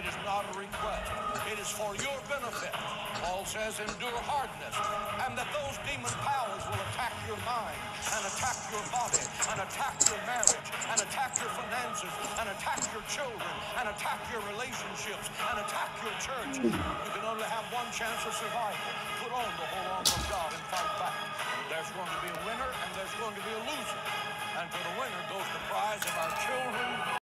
It is not a request. It is for your benefit. Paul says, endure hardness, and that those demon powers will attack your mind, and attack your body, and attack your marriage, and attack your finances, and attack your children, and attack your relationships, and attack your church. You can only have one chance of survival. Put on the whole armor of God and fight back. There's going to be a winner, and there's going to be a loser. And for the winner goes the prize of our children.